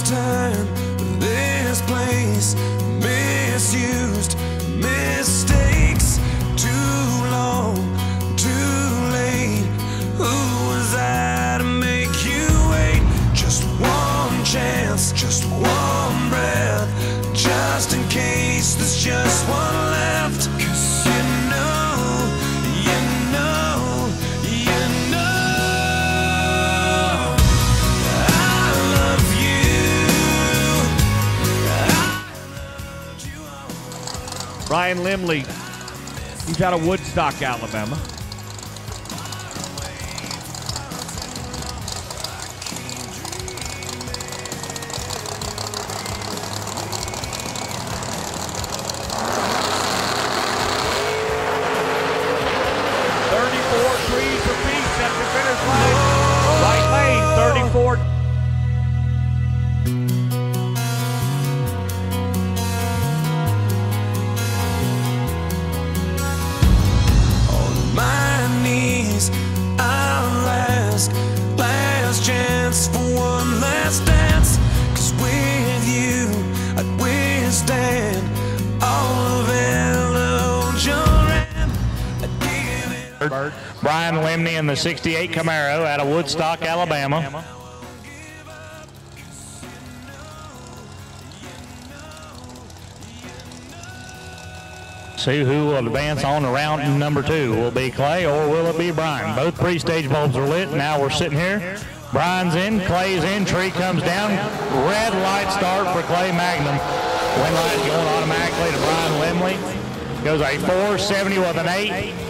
This time this place, misused mistakes. Too long, too late. Who was I to make you wait? Just one chance, just one breath, just in case there's just one left. Cause Ryan Limley. He's out of Woodstock, Alabama. Thirty-four trees apiece at the finish line. Brian Limley in the 68 Camaro out of Woodstock, Alabama. See who will advance on to round number two. Will it be Clay or will it be Brian? Both pre-stage bulbs are lit. Now we're sitting here. Brian's in, Clay's in, tree comes down. Red light start for Clay Magnum. Win light going automatically to Brian Limley. Goes a 470 with an 8.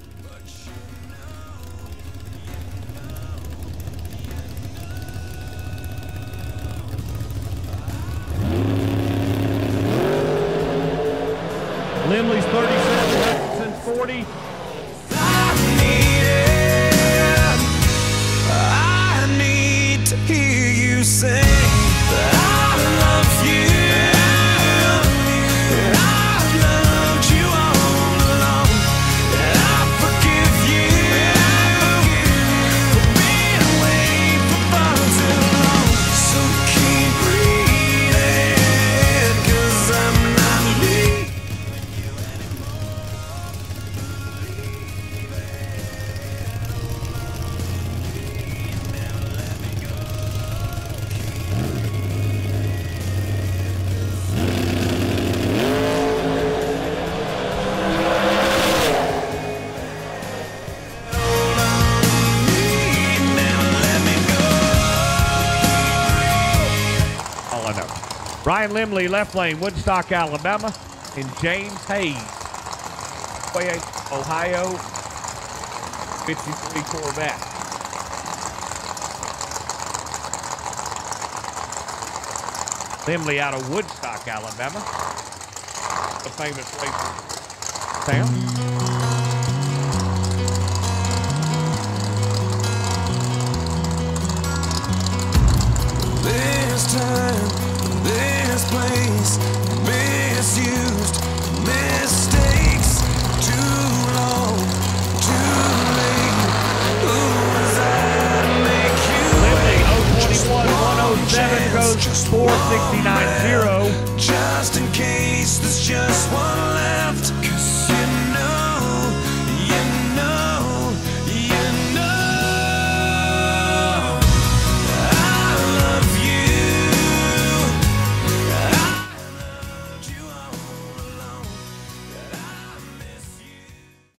Limley's 37, Hudson 40. Brian Limley, left lane, Woodstock, Alabama, and James Hayes, Ohio, 53 Corvette. Limley out of Woodstock, Alabama, the famous racer town. Just 469 one. Just in case there's just one.